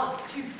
was to